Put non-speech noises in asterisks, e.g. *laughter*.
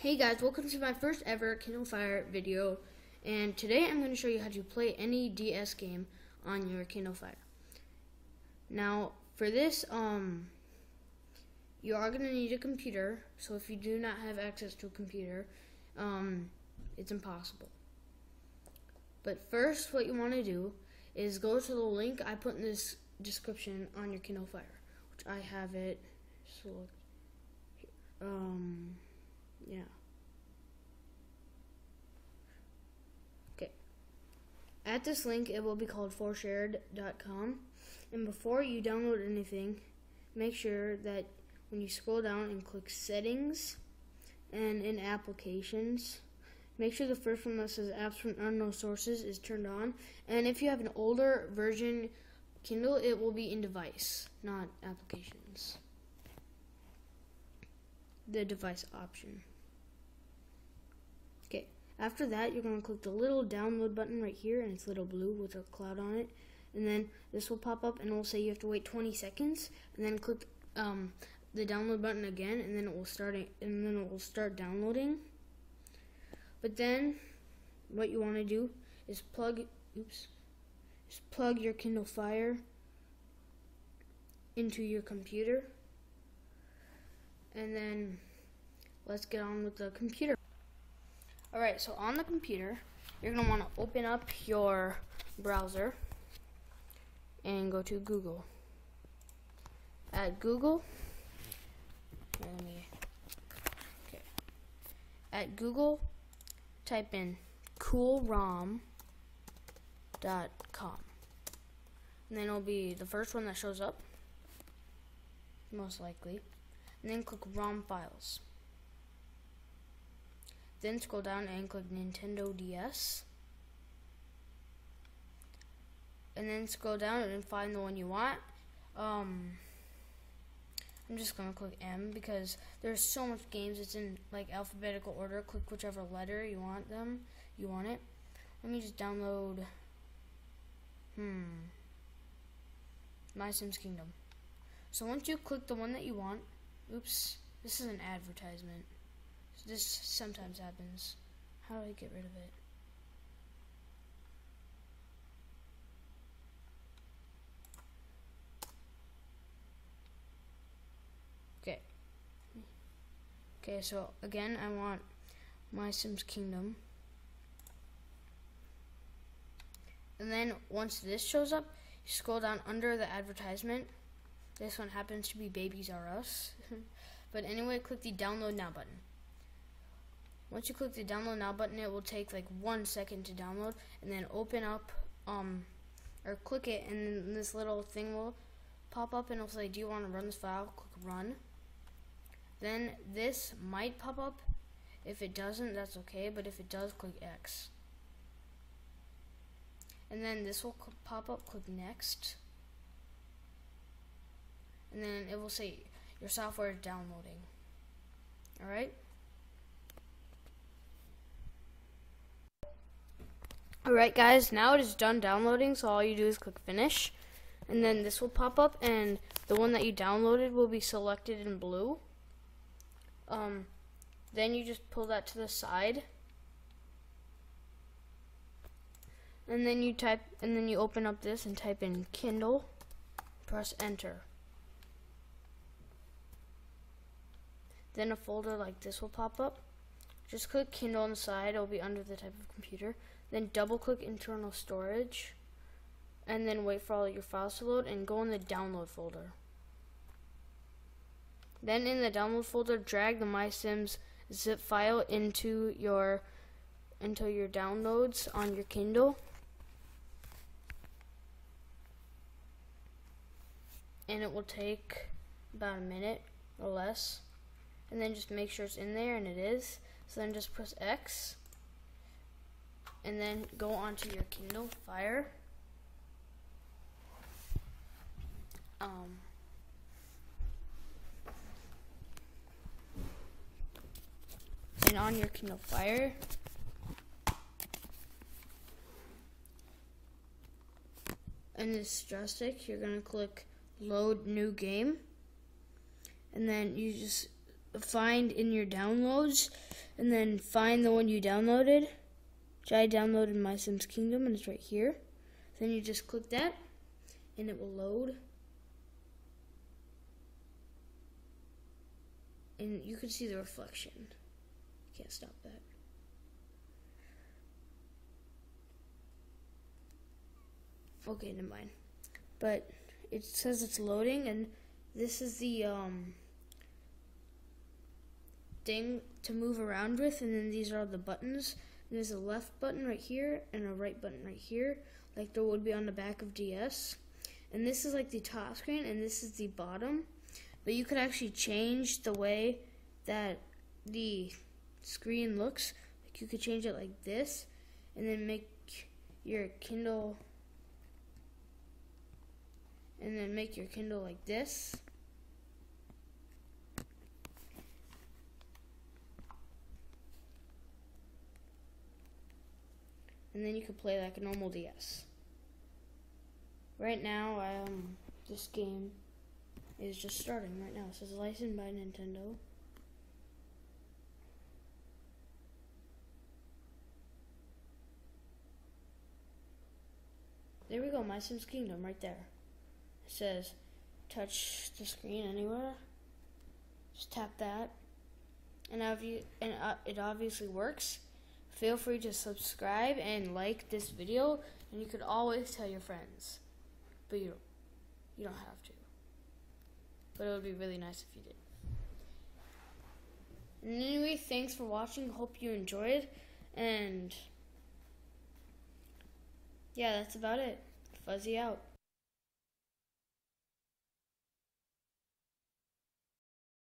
Hey guys, welcome to my first ever Kindle Fire video, and today I'm going to show you how to play any DS game on your Kindle Fire. Now, for this, um, you are going to need a computer, so if you do not have access to a computer, um, it's impossible. But first, what you want to do is go to the link I put in this description on your Kindle Fire, which I have it, so, um, yeah. At this link, it will be called 4shared.com. And before you download anything, make sure that when you scroll down and click settings and in applications, make sure the first one that says apps from unknown sources is turned on. And if you have an older version Kindle, it will be in device, not applications. The device option. After that, you're going to click the little download button right here, and it's little blue with a cloud on it. And then this will pop up, and it will say you have to wait 20 seconds, and then click um, the download button again, and then it will start. it, And then it will start downloading. But then, what you want to do is plug. Oops. Just plug your Kindle Fire into your computer, and then let's get on with the computer. Alright, so on the computer, you're going to want to open up your browser and go to Google. At Google, let me, okay. At Google, type in coolrom.com. And then it'll be the first one that shows up, most likely. And then click ROM files. Then scroll down and click Nintendo DS. And then scroll down and find the one you want. Um, I'm just gonna click M because there's so much games. It's in like alphabetical order. Click whichever letter you want them. You want it. Let me just download. Hmm. My Sims Kingdom. So once you click the one that you want, oops, this is an advertisement. This sometimes happens. How do I get rid of it? Okay. Okay, so again, I want My Sims Kingdom. And then once this shows up, you scroll down under the advertisement. This one happens to be Babies R Us. *laughs* but anyway, click the download now button. Once you click the download now button, it will take like one second to download, and then open up, um, or click it, and then this little thing will pop up, and it'll say, "Do you want to run this file?" Click Run. Then this might pop up. If it doesn't, that's okay. But if it does, click X. And then this will pop up. Click Next. And then it will say your software is downloading. All Alright guys, now it is done downloading, so all you do is click finish. And then this will pop up and the one that you downloaded will be selected in blue. Um, then you just pull that to the side. And then you type, and then you open up this and type in Kindle. Press enter. Then a folder like this will pop up. Just click Kindle on the side, it will be under the type of computer. Then double click internal storage. And then wait for all your files to load and go in the download folder. Then in the download folder, drag the MySims zip file into your into your downloads on your Kindle. And it will take about a minute or less. And then just make sure it's in there and it is. So then just press X and then go onto your Kindle Fire. Um, and on your Kindle Fire, in this joystick, you're going to click Load New Game, and then you just find in your downloads and then find the one you downloaded. Which I downloaded My Sims Kingdom and it's right here. Then you just click that and it will load. And you can see the reflection. Can't stop that. Okay, never mind. But it says it's loading and this is the um thing to move around with and then these are the buttons. There's a left button right here and a right button right here like there would be on the back of ds and this is like the top screen and this is the bottom. But you could actually change the way that the screen looks. Like you could change it like this and then make your kindle and then make your kindle like this and then you could play like a normal DS. Right now, um, this game is just starting right now. It says licensed by Nintendo. There we go, My Sims Kingdom, right there. It says, touch the screen anywhere. Just tap that, and, and uh, it obviously works feel free to subscribe and like this video and you could always tell your friends. But you don't, you don't have to. But it would be really nice if you did. Anyway thanks for watching. Hope you enjoyed. And yeah that's about it. Fuzzy out